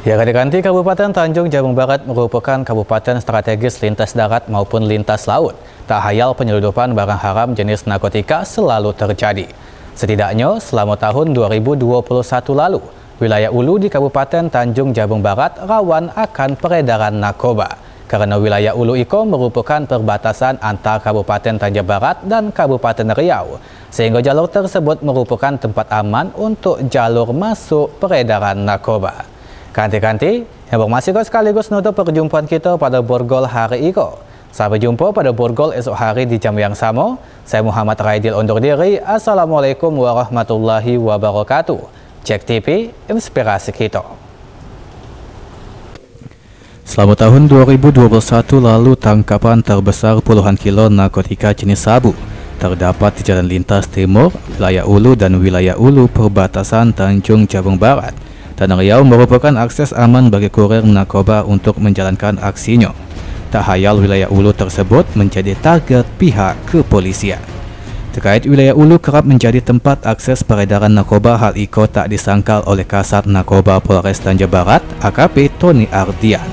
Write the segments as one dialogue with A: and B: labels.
A: Ya, ganti Kabupaten Tanjung Jabung Barat merupakan kabupaten strategis lintas darat maupun lintas laut. Tak hayal penyeludupan barang haram jenis narkotika selalu terjadi. Setidaknya selama tahun 2021 lalu, wilayah Ulu di Kabupaten Tanjung Jabung Barat rawan akan peredaran narkoba. Karena wilayah Ulu Iko merupakan perbatasan antara Kabupaten Tanjung Barat dan Kabupaten Riau, sehingga jalur tersebut merupakan tempat aman untuk jalur masuk peredaran narkoba. Kanti-kanti, informasi kau sekaligus nutup perjumpaan kita pada Borgol hari ini. Sampai jumpa pada Borgol esok hari di jam yang sama. Saya Muhammad Raidil undur diri. Assalamualaikum warahmatullahi wabarakatuh. Cek TV, inspirasi kita. Selama tahun 2021 lalu, tangkapan terbesar puluhan kilo narkotika jenis sabu terdapat di jalan lintas timur, wilayah Ulu dan wilayah Ulu perbatasan Tanjung Jabung Barat. Tanah Riau merupakan akses aman bagi kurir narkoba untuk menjalankan aksinya. Tak hayal wilayah Ulu tersebut menjadi target pihak kepolisian. Terkait wilayah Ulu kerap menjadi tempat akses peredaran narkoba hal iko tak disangkal oleh Kasat Narkoba Polres Tanjung Barat AKP Tony Ardian.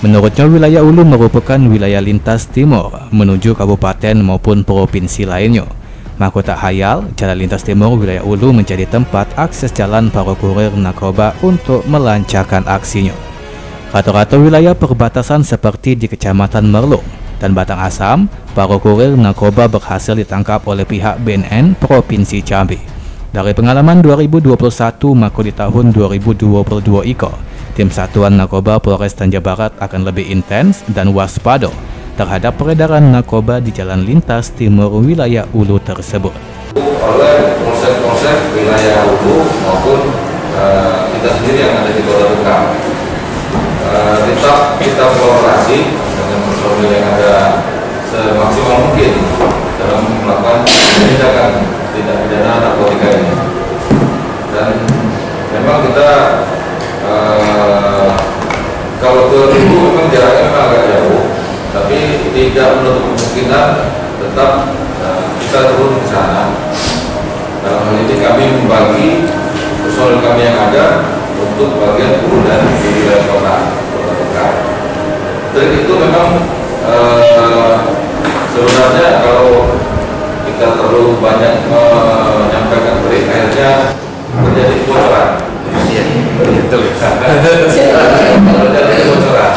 A: Menurutnya wilayah Ulu merupakan wilayah lintas timur menuju kabupaten maupun provinsi lainnya. Mahkota Hayal, Jalan Lintas Timur wilayah Ulu menjadi tempat akses jalan para kurir narkoba untuk melancarkan aksinya. Rata-rata wilayah perbatasan seperti di Kecamatan Merlung dan Batang Asam, para kurir narkoba berhasil ditangkap oleh pihak BNN Provinsi Jambi. Dari pengalaman 2021 maka di tahun 2022 iko, tim Satuan Narkoba Polres Tanjung Barat akan lebih intens dan waspada terhadap peredaran narkoba di jalan lintas timur wilayah Ulu tersebut.
B: Oleh proses-proses wilayah Ulu maupun uh, kita sendiri yang ada di Kota Tukang. Uh, tetap kita kolaborasi dengan personil yang ada semaksimal mungkin dalam melakukan tindakan tidak pidana narkotika ini. Dan memang kita uh, kalau ke Ulu memang jaraknya memang agak jauh, tapi tidak kemungkinan tetap uh, kita turun ke sana. Dalam hal ini kami membagi personil kami yang ada untuk bagian hulu dan di wilayah kota kota Bekar. Trik itu memang uh, sebenarnya kalau kita terlalu banyak menyampaikan trik akhirnya terjadi kebocoran. Iya, betul. terjadi kebocoran.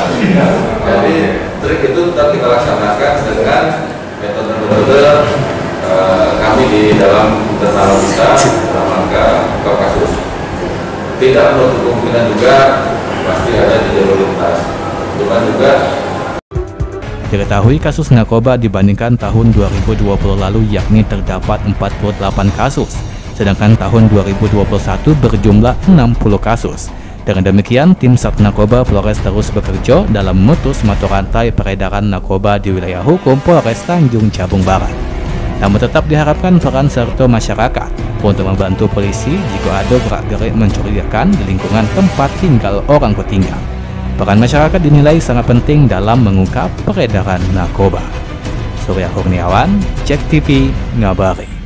B: Jadi trik itu tetap kita laksanakan dengan metode-metode uh, kami di dalam kita dalam rangka kasus. Tidak menutup kemungkinan juga pasti ada di jalur lintas. Cuman juga
A: Diketahui kasus narkoba dibandingkan tahun 2020 lalu yakni terdapat 48 kasus, sedangkan tahun 2021 berjumlah 60 kasus. Dengan demikian, tim Sat Narkoba Polres terus bekerja dalam memutus mata rantai peredaran narkoba di wilayah hukum Polres Tanjung Jabung Barat. Namun tetap diharapkan peran serta masyarakat untuk membantu polisi jika ada gerak-gerik mencurigakan di lingkungan tempat tinggal orang ketinggal. Peran masyarakat dinilai sangat penting dalam mengungkap peredaran narkoba. Surya Kurniawan, Cek TV, Ngabari.